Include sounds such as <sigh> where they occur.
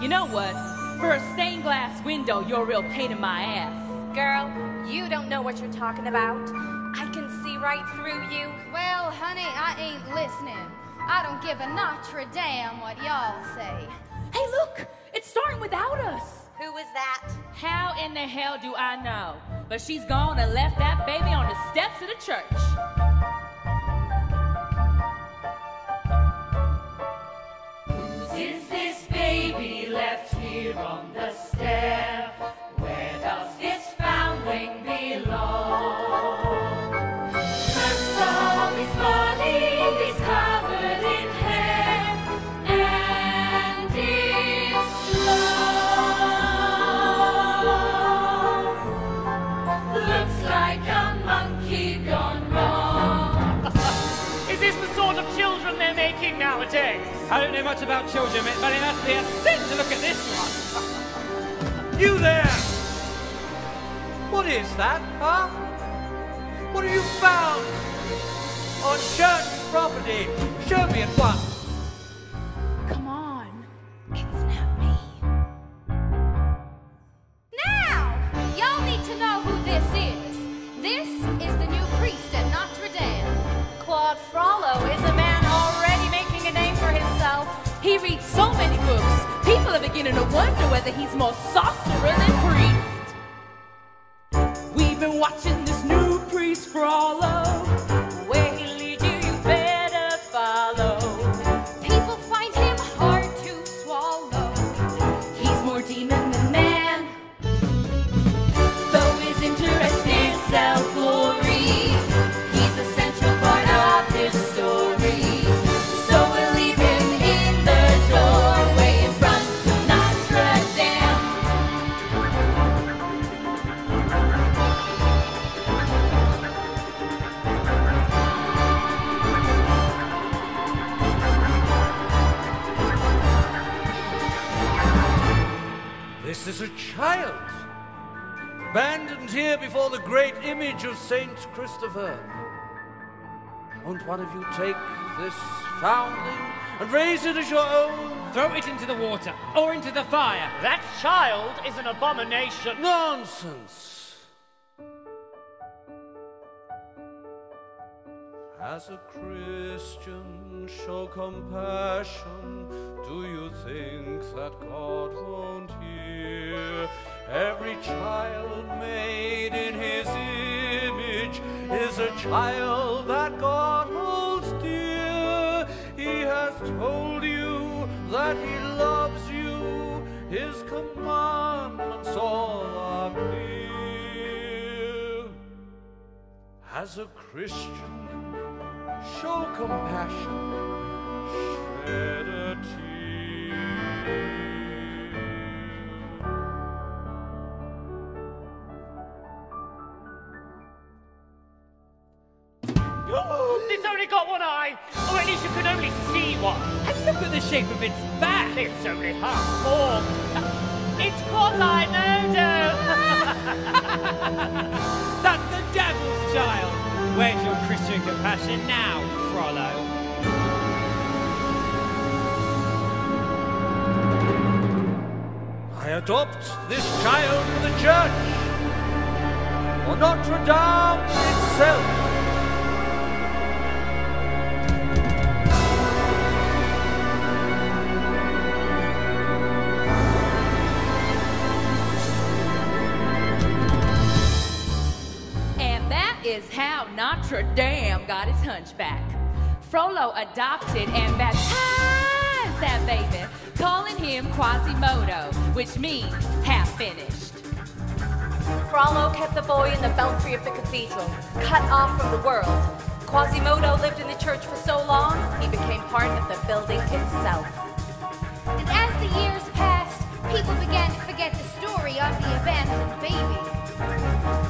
You know what? For a stained glass window, you're a real pain in my ass. Girl, you don't know what you're talking about. I can see right through you. Well, honey, I ain't listening. I don't give a Notre Dame what y'all say. Hey, look! It's starting without us! Who was that? How in the hell do I know? But she's gone and left that baby on the steps of the church. Left I don't know much about children, but it must be a sin to look at this one. <laughs> You there! What is that, huh? What have you found? On church property? Show me at once. Beginning to wonder whether he's more sorcerer than priest. We've been watching this new priest Frollo. Where This a child. Abandoned here before the great image of Saint Christopher. Won't one of you take this foundling and raise it as your own? Throw it into the water or into the fire. That child is an abomination. Nonsense! As a Christian, show compassion. Do you think that God won't hear? Every child made in his image is a child that God holds dear. He has told you that he loves you. His commandments all are clear. As a Christian, show compassion, shed a tear. It's only got one eye, or at least you can only see one. And look at the shape of its back. It's only half formed. It's Quasimodo. <laughs> That's the devil's child. Where's your Christian compassion now, Frollo? I adopt this child for the church, for Notre Dame itself. Is how Notre Dame got its hunchback. Frollo adopted and baptized that baby, calling him Quasimodo, which means half finished. Frollo kept the boy in the belfry of the cathedral, cut off from the world. Quasimodo lived in the church for so long, he became part of the building itself. And as the years passed, people began to forget the story of the abandoned baby.